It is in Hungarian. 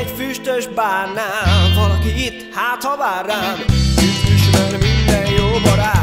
egy füstös bárnál Valaki itt, hát ha vár rám. Üdv minden jó barát.